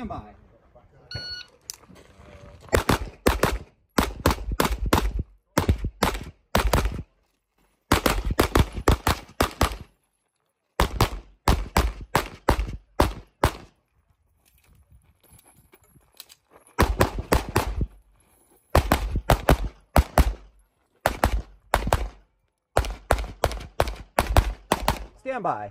Stand by. Stand by.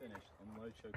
finished. I'm low choke